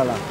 Ojalá.